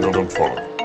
don't, don't follow.